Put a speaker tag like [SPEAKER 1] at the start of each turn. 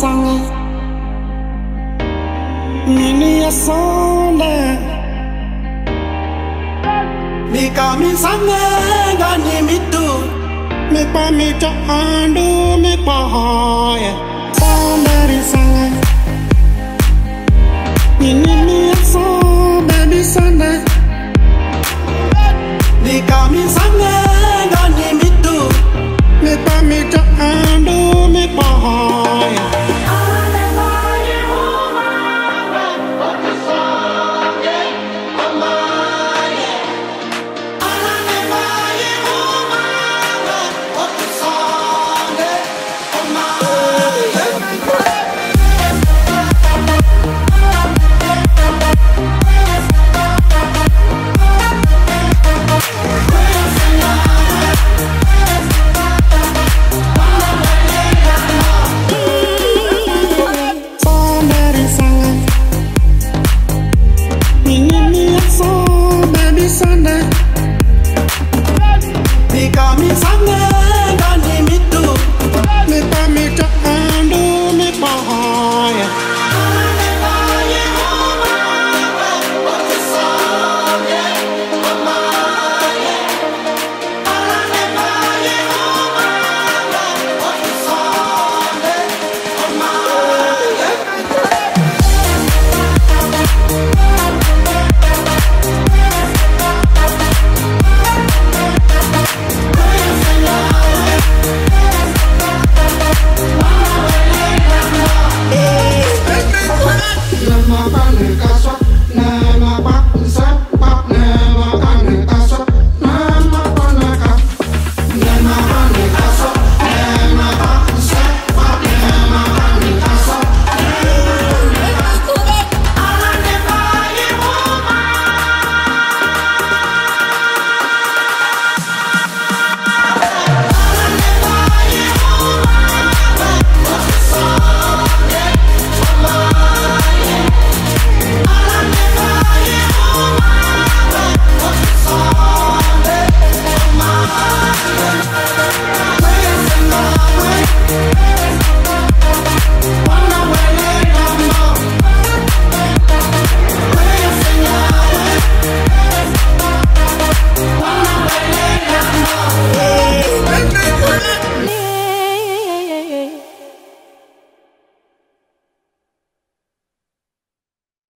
[SPEAKER 1] sange
[SPEAKER 2] Mini ya sonde Mika mi sange Gani Mi pa mi cha andu mi pa hoye